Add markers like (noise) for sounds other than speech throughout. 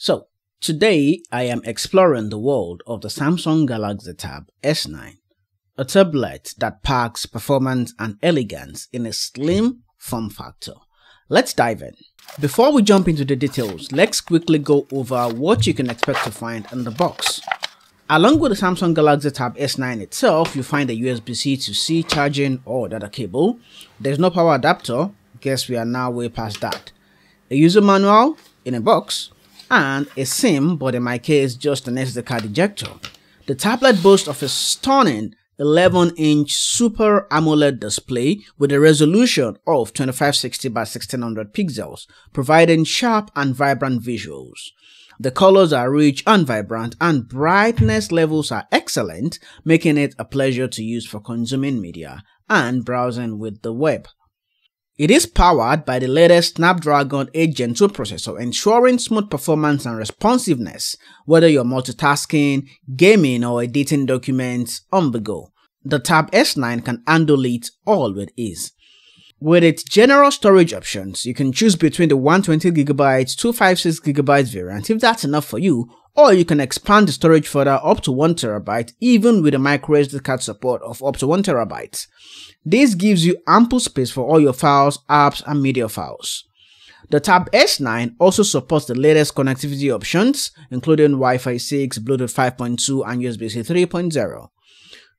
So, today I am exploring the world of the Samsung Galaxy Tab S9, a tablet that packs performance and elegance in a slim form factor. Let's dive in. Before we jump into the details, let's quickly go over what you can expect to find in the box. Along with the Samsung Galaxy Tab S9 itself, you find a USB-C to C charging or data cable. There's no power adapter, guess we are now way past that. A user manual in a box, and a SIM, but in my case, just an SD card ejector. The tablet boasts of a stunning 11-inch Super AMOLED display with a resolution of 2560 by 1600 pixels, providing sharp and vibrant visuals. The colors are rich and vibrant and brightness levels are excellent, making it a pleasure to use for consuming media and browsing with the web. It is powered by the latest Snapdragon 8 Gen 2 processor, ensuring smooth performance and responsiveness, whether you're multitasking, gaming, or editing documents on the go. The Tab S9 can handle it all with ease. With its general storage options, you can choose between the 120GB, 256GB variant if that's enough for you, or you can expand the storage further up to 1TB even with a microSD card support of up to 1TB. This gives you ample space for all your files, apps, and media files. The Tab S9 also supports the latest connectivity options, including Wi-Fi 6, Bluetooth 5.2, and USB-C 3.0.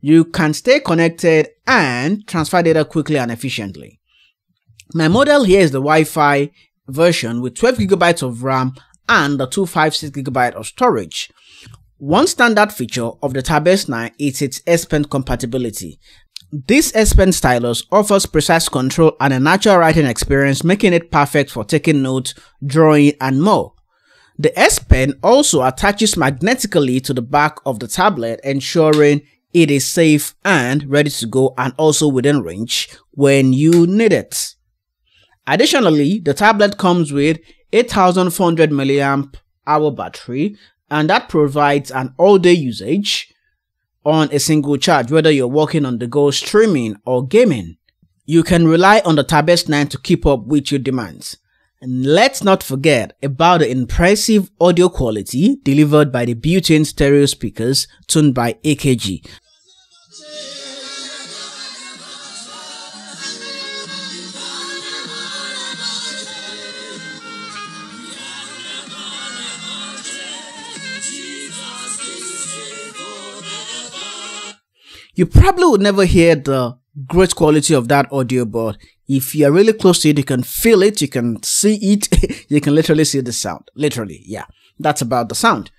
You can stay connected and transfer data quickly and efficiently. My model here is the Wi-Fi version with 12GB of RAM and the 256GB of storage. One standard feature of the Tab S9 is its S Pen compatibility. This S Pen stylus offers precise control and a natural writing experience making it perfect for taking notes, drawing and more. The S Pen also attaches magnetically to the back of the tablet ensuring it is safe and ready to go and also within range when you need it. Additionally, the tablet comes with 8400 mAh battery and that provides an all-day usage on a single charge, whether you're working on the go streaming or gaming. You can rely on the Tab S9 to keep up with your demands. And let's not forget about the impressive audio quality delivered by the built-in stereo speakers tuned by AKG. You probably would never hear the great quality of that audio, but if you're really close to it, you can feel it, you can see it, (laughs) you can literally see the sound. Literally, yeah. That's about the sound.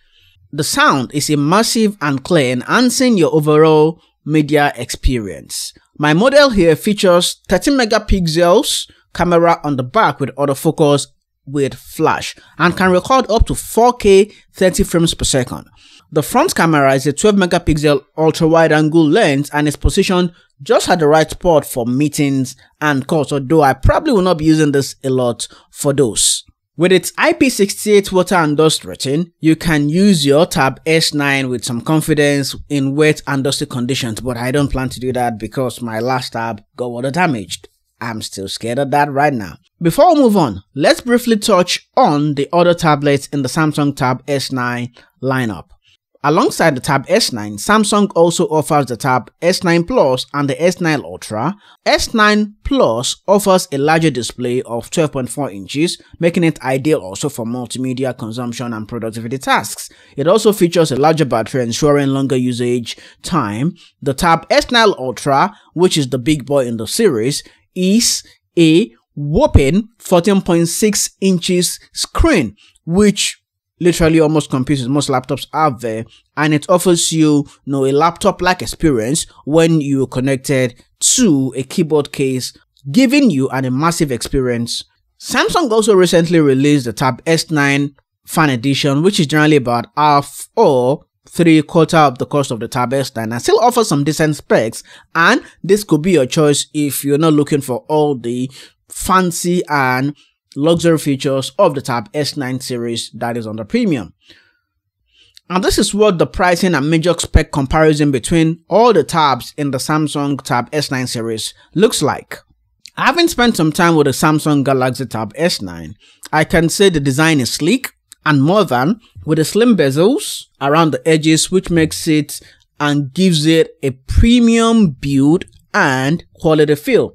The sound is immersive and clear, enhancing your overall media experience. My model here features 13 megapixels camera on the back with autofocus with flash and can record up to 4K 30 frames per second. The front camera is a 12 megapixel ultra wide angle lens and is positioned just at the right spot for meetings and calls, although I probably will not be using this a lot for those. With its IP68 water and dust rating, you can use your Tab S9 with some confidence in wet and dusty conditions, but I don't plan to do that because my last tab got water damaged. I'm still scared of that right now. Before we move on, let's briefly touch on the other tablets in the Samsung Tab S9 lineup. Alongside the Tab S9, Samsung also offers the Tab S9 Plus and the S9 Ultra. S9 Plus offers a larger display of 12.4 inches, making it ideal also for multimedia consumption and productivity tasks. It also features a larger battery ensuring longer usage time. The Tab S9 Ultra, which is the big boy in the series, is a whopping 14.6 inches screen, which literally almost computer most laptops out there and it offers you, you know, a laptop like experience when you're connected to a keyboard case giving you an immersive experience. Samsung also recently released the tab s9 fan edition which is generally about half or three quarter of the cost of the tab s9 and still offers some decent specs and this could be your choice if you're not looking for all the fancy and luxury features of the Tab S9 series that is on the premium. And this is what the pricing and major spec comparison between all the tabs in the Samsung Tab S9 series looks like. Having spent some time with the Samsung Galaxy Tab S9, I can say the design is sleek and more than with the slim bezels around the edges which makes it and gives it a premium build and quality feel.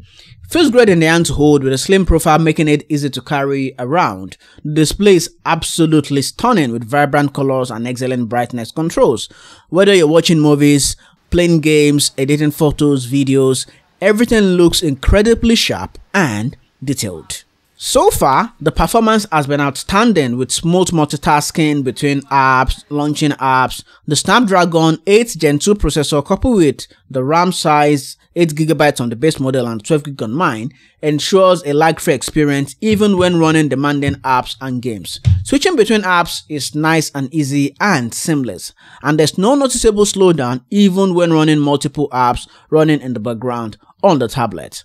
Feels great in the hand to hold with a slim profile making it easy to carry around. The display is absolutely stunning with vibrant colors and excellent brightness controls. Whether you're watching movies, playing games, editing photos, videos, everything looks incredibly sharp and detailed. So far, the performance has been outstanding with smooth multitasking between apps, launching apps, the Snapdragon 8 Gen 2 processor coupled with the RAM size 8GB on the base model and 12GB on mine ensures a lag-free experience even when running demanding apps and games. Switching between apps is nice and easy and seamless, and there's no noticeable slowdown even when running multiple apps running in the background on the tablet.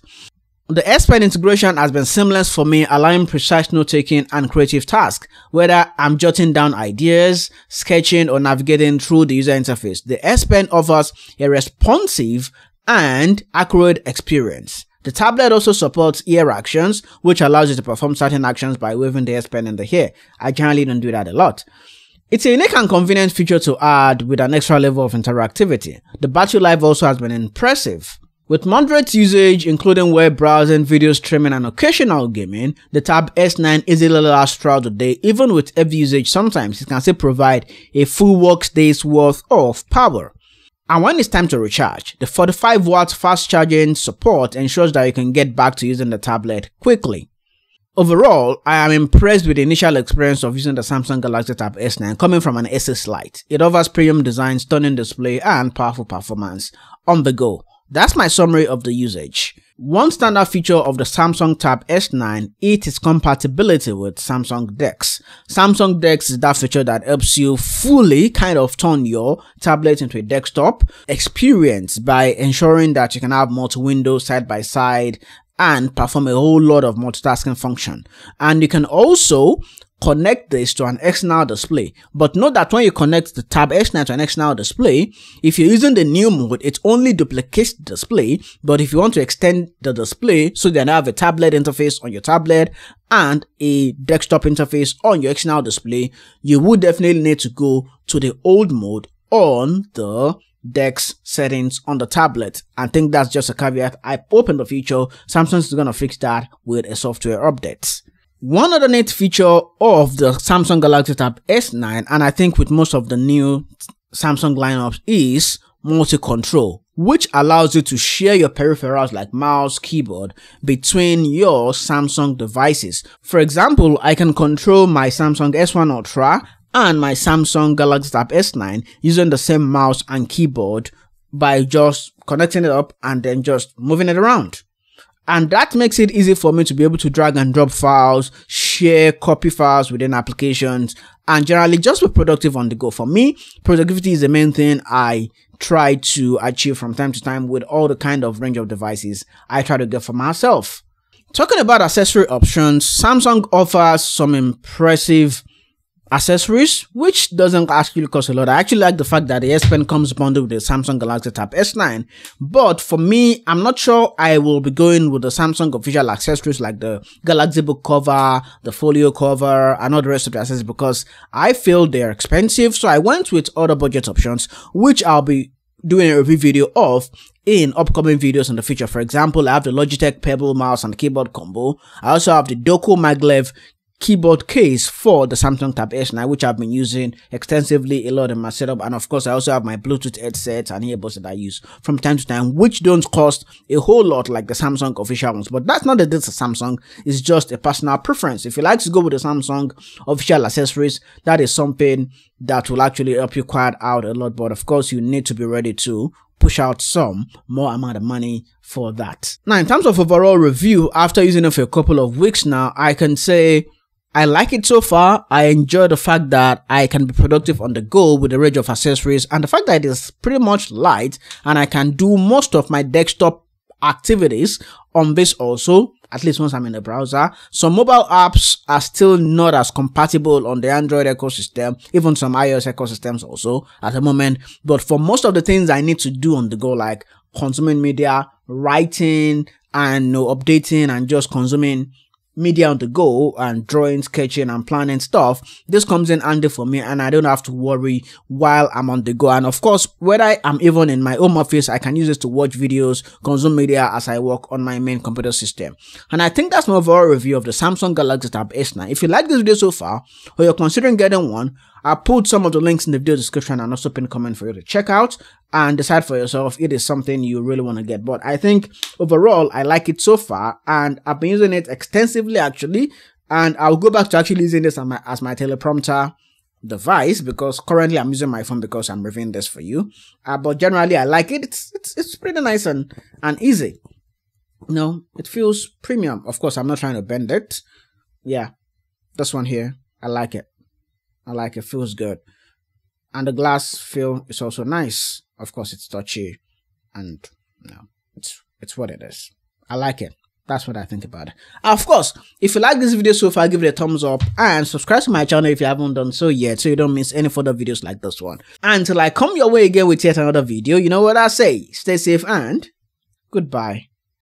The S Pen integration has been seamless for me, allowing precise note-taking and creative tasks, whether I'm jotting down ideas, sketching, or navigating through the user interface. The S Pen offers a responsive and accurate experience. The tablet also supports Air Actions, which allows you to perform certain actions by waving the S Pen in the ear. I generally don't do that a lot. It's a unique and convenient feature to add with an extra level of interactivity. The battery life also has been impressive. With moderate usage, including web browsing, video streaming, and occasional gaming, the Tab S9 easily lasts throughout the day. Even with heavy usage, sometimes it can still provide a full workday's worth of power. And when it's time to recharge, the 45 watt fast charging support ensures that you can get back to using the tablet quickly. Overall, I am impressed with the initial experience of using the Samsung Galaxy Tab S9 coming from an S6 Lite. It offers premium design, stunning display, and powerful performance on the go. That's my summary of the usage. One standard feature of the Samsung Tab S9 is its compatibility with Samsung DeX. Samsung DeX is that feature that helps you fully kind of turn your tablet into a desktop experience by ensuring that you can have multi-window side by side and perform a whole lot of multitasking function. And you can also connect this to an external display. But note that when you connect the Tab S9 to an external display, if you're using the new mode, it only duplicates the display. But if you want to extend the display so that you have a tablet interface on your tablet and a desktop interface on your external display, you would definitely need to go to the old mode on the DeX settings on the tablet. I think that's just a caveat. I hope in the future Samsung is going to fix that with a software update. One other neat feature of the Samsung Galaxy Tab S9, and I think with most of the new Samsung lineups, is multi-control, which allows you to share your peripherals like mouse, keyboard between your Samsung devices. For example, I can control my Samsung S1 Ultra and my Samsung Galaxy Tab S9 using the same mouse and keyboard by just connecting it up and then just moving it around. And that makes it easy for me to be able to drag and drop files, share copy files within applications, and generally just be productive on the go. For me, productivity is the main thing I try to achieve from time to time with all the kind of range of devices I try to get for myself. Talking about accessory options, Samsung offers some impressive accessories, which doesn't actually cost a lot. I actually like the fact that the S Pen comes bundled with the Samsung Galaxy Tab S9. But for me, I'm not sure I will be going with the Samsung official accessories like the Galaxy Book cover, the Folio cover, and all the rest of the accessories because I feel they're expensive. So I went with other budget options, which I'll be doing a review video of in upcoming videos in the future. For example, I have the Logitech Pebble mouse and keyboard combo. I also have the Doku Maglev keyboard case for the Samsung Tab S9, which I've been using extensively a lot in my setup. And of course, I also have my Bluetooth headsets and earbuds that I use from time to time, which don't cost a whole lot like the Samsung official ones. But that's not the of Samsung. It's just a personal preference. If you like to go with the Samsung official accessories, that is something that will actually help you quite out a lot. But of course, you need to be ready to push out some more amount of money for that. Now, in terms of overall review, after using it for a couple of weeks now, I can say I like it so far. I enjoy the fact that I can be productive on the go with a range of accessories and the fact that it is pretty much light and I can do most of my desktop activities on this also, at least once I'm in the browser. Some mobile apps are still not as compatible on the Android ecosystem, even some iOS ecosystems also at the moment. But for most of the things I need to do on the go, like consuming media, writing, and you know, updating and just consuming media on the go and drawing, sketching and planning stuff, this comes in handy for me and I don't have to worry while I'm on the go. And of course, whether I'm even in my home office, I can use this to watch videos, consume media as I work on my main computer system. And I think that's my overall review of the Samsung Galaxy Tab S9. If you like this video so far, or you're considering getting one, I'll put some of the links in the video description and also pin a comment for you to check out and decide for yourself if it is something you really want to get. But I think overall, I like it so far and I've been using it extensively actually. And I'll go back to actually using this as my, as my teleprompter device because currently I'm using my phone because I'm reviewing this for you. Uh, but generally, I like it. It's, it's, it's pretty nice and, and easy. You know, it feels premium. Of course, I'm not trying to bend it. Yeah, this one here, I like it. I like it. Feels good. And the glass feel is also nice. Of course, it's touchy, and you know, it's it's what it is. I like it. That's what I think about it. Of course, if you like this video so far, give it a thumbs up and subscribe to my channel if you haven't done so yet so you don't miss any further videos like this one. And until I come your way again with yet another video, you know what I say? Stay safe and goodbye.